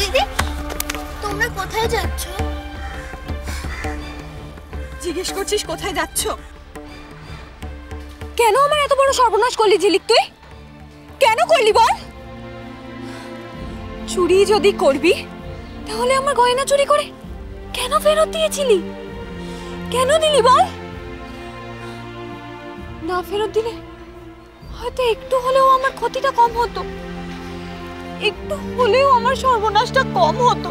দিদি, তোমরা কোথায় যাচ্ছ? জিজ্ঞেস করছিস কোথায় যাচ্ছ? কেন আমার এত বড় সর্বনাশ করলি ঝিলিক তুই? কেন করলি বল? চুরি যদি করবি, তাহলে আমার গয়না চুরি করে কেন ফেরত দিয়েছিলি? কেন দিলি বল? না ফেরত দিলে হয়তো একটু হলেও আমার ক্ষতিটা কম হতো। একটু হলেও আমার সর্বনাশটা কম হতো।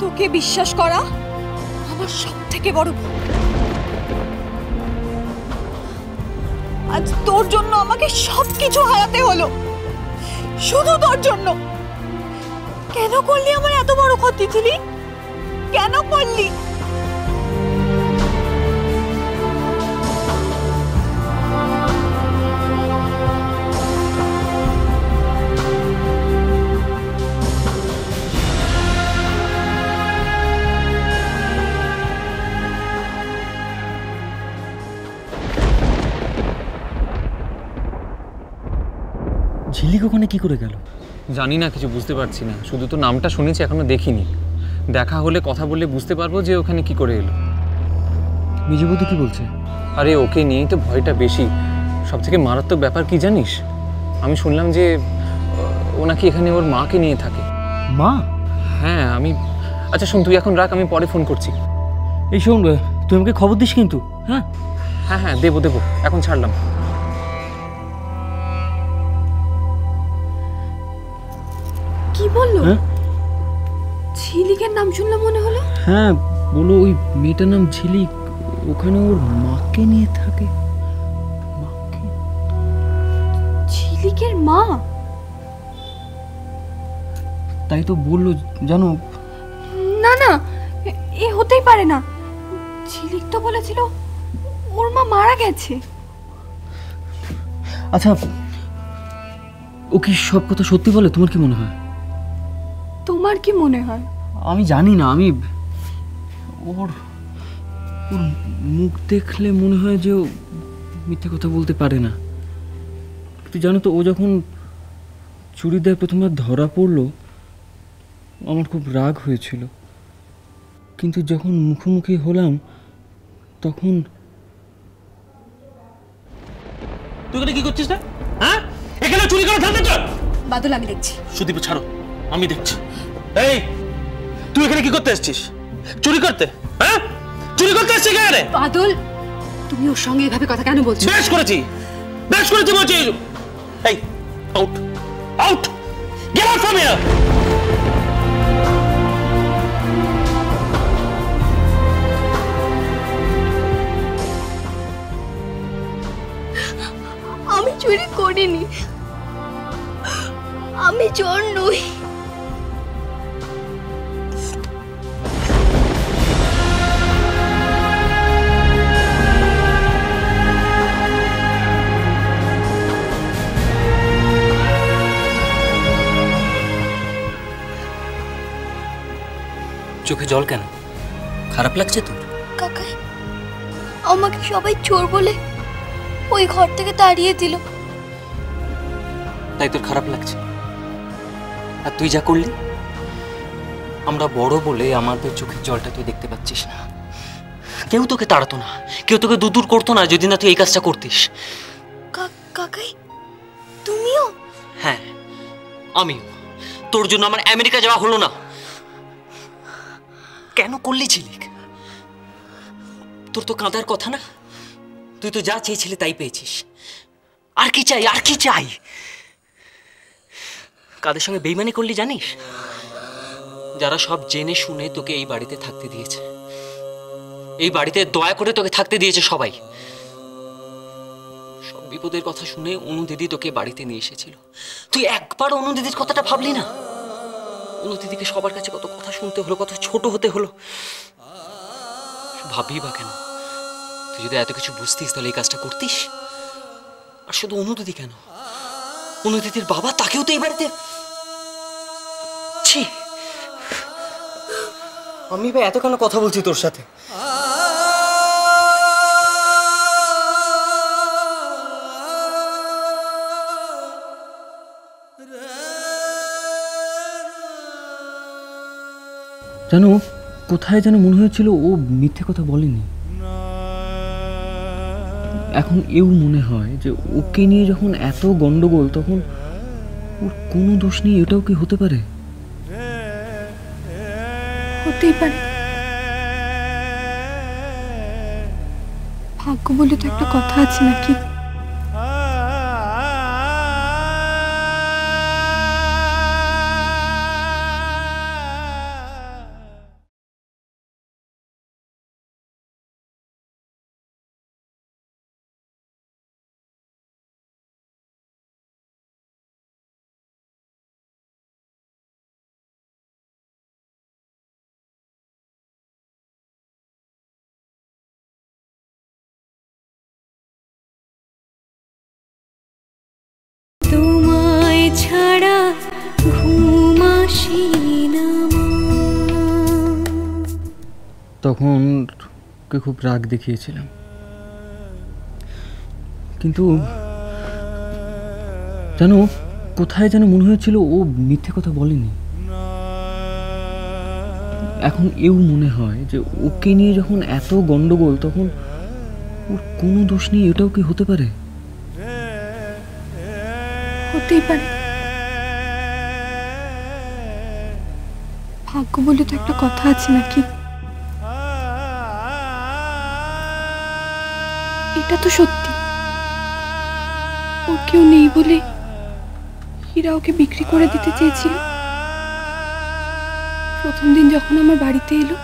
তোকে বিশ্বাস করা আমার সব থেকে বড় ভুল। আজ তোর জন্য আমাকে সব কিছু হারাতে হলো। শুধু তোর জন্য। কেন করলি আমার এত বড় ক্ষতি ছিলি কেন করলি? ঝিলিক ওখানে কি করে গেল? জানি না কিছু বুঝতে পারছি না। শুধু তো নামটা শুনেছি এখনও দেখিনি। দেখা হলে কথা বললে বুঝতে পারব যে ওখানে কি করে এলো। মেজবধূ কি বলছে? আরে ওকে নিয়েই তো ভয়টা বেশি। সব থেকে মারাত্মক ব্যাপার কি জানিস? আমি শুনলাম যে ও নাকি এখানে ওর মাকে নিয়ে থাকে। মা? হ্যাঁ আমি আচ্ছা শোন তুই এখন রাখ আমি পরে ফোন করছি। এই শোন তুই আমাকে খবর দিস কিন্তু হ্যাঁ? হ্যাঁ হ্যাঁ দেবো দেবো এখন ছাড়লাম। ঝিলিকের নাম শুনলাম মনে হলো? হ্যাঁ বলো ওই মেয়েটার নাম ঝিলিক। ওখানে ওর মাকে নিয়ে থাকে। ঝিলিকের মা? তাই তো বলল জানো? না না এ- এ হতেই পারে না। ঝিলিক তো বলেছিল ওর মা মারা গেছে। আচ্ছা ও কি সব কথা সত্যি বলে? তোমার কি মনে হয়? তোমার কি মনে হয়? আমি জানি না আমি ওর ওর মুখ দেখলে মনে হয় যে ও মিথ্যে কথা বলতে পারে না। তুই জানো তো ও যখন চুরি দেয় প্রথমবার ধরা পড়ল আমার খুব রাগ হয়েছিল। কিন্তু যখন মুখোমুখি হলাম তখন তুই কি করছিস না হ্যাঁ? এখানে চুরি করা থাকবে তো? বাদল আমি দেখছি। সুদীপ ছাড়ো। আমি দেখছি। এই তুই এখানে কি করতে এসেছিস? চুরি করতে? হ্যাঁ? চুরি করতে এসেছিস এখানে? বাদল তুমি ওর সঙ্গে এভাবে কথা কেন বলছো? বেশ করেছি। বেশ করেছি বলছি। এই out out get out from here চোখে জল কেন? খারাপ লাগছে তোর? কাকাই আমাকে সবাই চোর বলে ওই ঘর থেকে তাড়িয়ে দিল। তাই তোর খারাপ লাগছে। আর তুই যা করলি আমরা বড় বলে আমাদের চোখের জলটা তুই দেখতে পাচ্ছিস না। কেউ তোকে তাড়াতো না কেউ তোকে দুদূর করতো না যদি না তুই এই কাজটা করতিস। কাকাই তুমিও? হ্যাঁ আমিও। তোর জন্য আমার আমেরিকা যাওয়া হলো না। কেন করলি ঝিলিক? তোর তো কাঁদার কথা না? তুই তো যা চেয়েছিলি তাই পেয়েছিস। আর কি চাই, আর কি চাই? কাদের সঙ্গে বেইমানি করলি জানিস? যারা সব জেনে শুনে তোকে এই বাড়িতে থাকতে দিয়েছে। এই বাড়িতে দয়া করে তোকে থাকতে দিয়েছে সবাই। সব বিপদের কথা শুনে অনু দিদি তোকে বাড়িতে নিয়ে এসেছিল। তুই একবার অনু দিদির কথাটা ভাবলি না? উনতিদিকে সবার কাছে কত কথা শুনতে হলো, কত ছোট হতে হলো। ভাবি বা কেন? তুই যদি এত কিছু বুঝতিস, তাহলে এই কাজটা করতিস? আর শুধু অনুদিদি কেন? অনুদিদির বাবা তাকেও তো এই বাড়িতে ছি। আমি ভাই এত কেন কথা বলছি তোর সাথে? জানো, কোথায় যেন মনে হয়েছিল ও মিথ্যে কথা বলেনি। এখন এও মনে হয় যে ওকে নিয়ে যখন এত গন্ডগোল, তখন ওর কোনো দোষ নেই, এটাও কি হতে পারে? ভাগ্য বলে তো একটা কথা আছে নাকি? তখন ওকে খুব রাগ দেখিয়েছিলাম। কিন্তু জানো কোথায় যেন মনে হয়েছিল ও মিথ্যে কথা বলেনি। এখন এও মনে হয় যে ওকে নিয়ে যখন এত গন্ডগোল, তখন ওর কোনো দোষ নেই, এটাও কি হতে পারে? পারে। ভাগ্য বলে তো একটা কথা আছে নাকি? এটা তো সত্যি। ওর কেউ নেই বলে হীরা ওকে বিক্রি করে দিতে চেয়েছিল। প্রথম দিন যখন আমার বাড়িতে এলো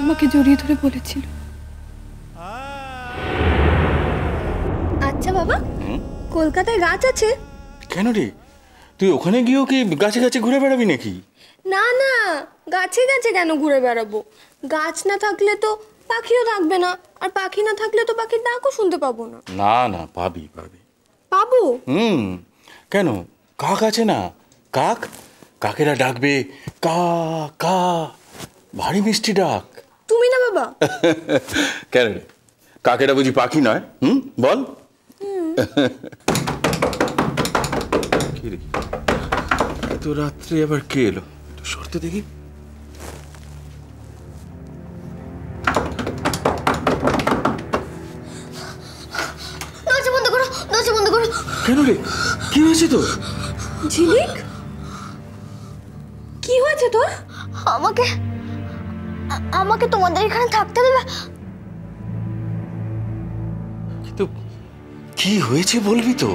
আমাকে জড়িয়ে ধরে বলেছিল। আচ্ছা বাবা কলকাতায় গাছ আছে? কেন রে? তুই ওখানে গিয়েও কি গাছে গাছে ঘুরে বেড়াবি নাকি? না না গাছে গাছে কেন ঘুরে বেড়াবো? গাছ না থাকলে তো পাখিও থাকবে না। আর পাখি না থাকলে তো পাখির ডাকও শুনতে পাবো না। না না পাবি পাবি। পাবো? হুম কেন? কাক আছে না? কাক? কাকেরা ডাকবে কা কা। ভারী মিষ্টি ডাক। তুমি না বাবা? কেন রে? কাকেরা বুঝি পাখি নয়? হুম বল। এত রাত্রে আবার কে এলো? একটু সরতে দেখি। কেন রে কি হয়েছে তোর? ঝিলিক? কি হয়েছে তোর? আমাকে আমাকে তোমাদের এখানে থাকতে দেবে? কিন্তু কি হয়েছে বলবি তো?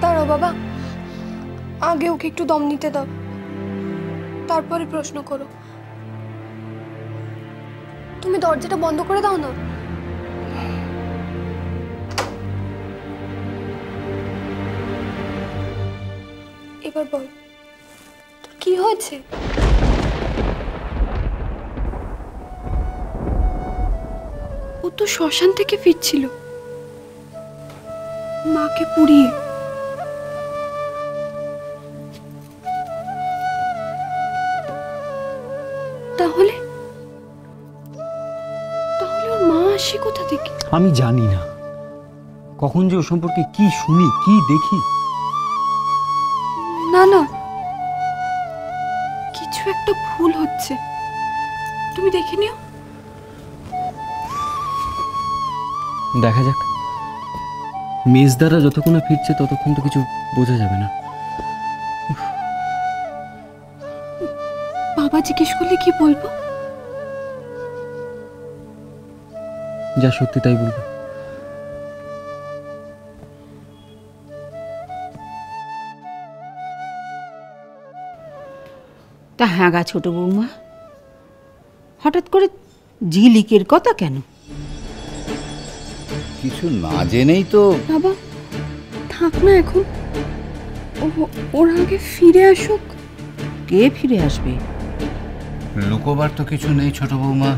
দাঁড়াও বাবা আগে ওকে একটু দম নিতে দাও। তারপরে প্রশ্ন করো। তুমি দরজাটা বন্ধ করে দাও না? এবার বল। তোর কি হয়েছে? ও তো শ্মশান থেকে ফিরছিল। মাকে পুড়িয়ে। তাহলে? তাহলে ওর মা আসে কোথা থেকে? আমি জানি না। কখন যে ও সম্পর্কে কি শুনি, কি দেখি না না। কিছু একটা ভুল হচ্ছে। তুমি দেখে নিও। দেখা যাক। মেজদারা যতক্ষণ ফিরছে ততক্ষণ তো কিছু বোঝা যাবে না। বাবা জিজ্ঞেস করলে কি বলব? যা সত্যি তাই বলব। তা হ্যাঁ গা ছোট বৌমা? হঠাৎ করে ঝিলিকের কথা কেন? কিছু না জেনেই তো বাবা থাক না এখন। ওরা আগে ফিরে আসুক। কে ফিরে আসবে? লুকোবার তো কিছু নেই ছোট বৌমা।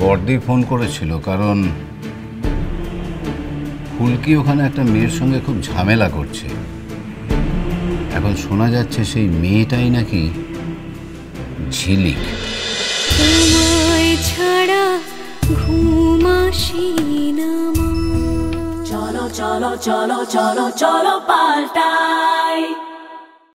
বর্দি ফোন করেছিল কারণ ফুলকি ওখানে একটা মেয়ের সঙ্গে খুব ঝামেলা করছে। এখন শোনা যাচ্ছে সেই মেয়েটাই নাকি ঝিলিক তোমায় ছাড়া ঘুমাসি চলো চলো চলো চলো চলো পাল্টাই.